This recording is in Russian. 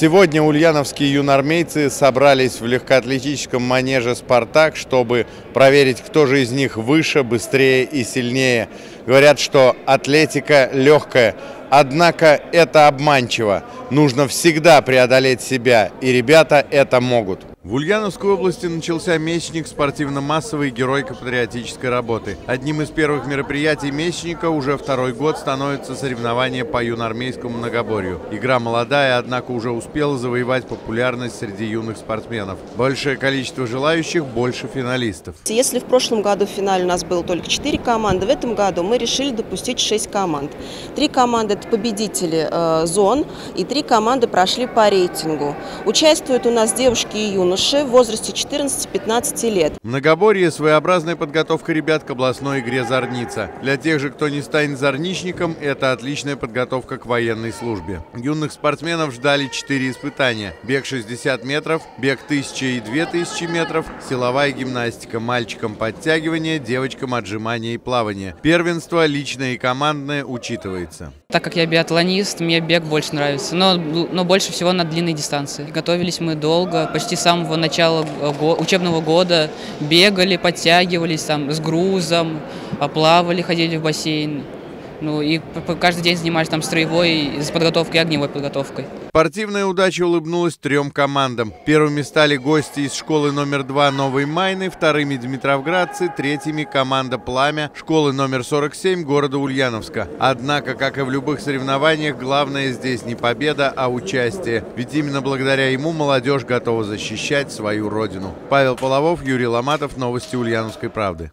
Сегодня ульяновские юнормейцы собрались в легкоатлетическом манеже «Спартак», чтобы проверить, кто же из них выше, быстрее и сильнее. Говорят, что атлетика легкая, однако это обманчиво. Нужно всегда преодолеть себя, и ребята это могут. В Ульяновской области начался месячник спортивно-массовой геройко-патриотической работы. Одним из первых мероприятий месячника уже второй год становится соревнование по юноармейскому многоборью. Игра молодая, однако уже успела завоевать популярность среди юных спортсменов. Большее количество желающих, больше финалистов. Если в прошлом году в финале у нас было только 4 команды, в этом году мы решили допустить 6 команд. Три команды – это победители э, зон, и три команды прошли по рейтингу. Участвуют у нас девушки и юноши юноши в возрасте 14-15 лет. Многоборье – своеобразная подготовка ребят к областной игре «Зорница». Для тех же, кто не станет зорничником, это отличная подготовка к военной службе. Юных спортсменов ждали четыре испытания. Бег 60 метров, бег 1000 и 2000 метров, силовая гимнастика, мальчикам подтягивание, девочкам отжимание и плавание. Первенство личное и командное учитывается. Так как я биатлонист, мне бег больше нравится, но, но больше всего на длинной дистанции. Готовились мы долго, почти с самого начала учебного года бегали, подтягивались там с грузом, плавали, ходили в бассейн. Ну и каждый день занимались там строевой, с подготовкой и огневой подготовкой. Спортивная удача улыбнулась трем командам. Первыми стали гости из школы номер два Новой Майны, вторыми Дмитровградцы, третьими команда Пламя школы номер 47 города Ульяновска. Однако, как и в любых соревнованиях, главное здесь не победа, а участие. Ведь именно благодаря ему молодежь готова защищать свою родину. Павел Половов, Юрий Ломатов, Новости Ульяновской правды.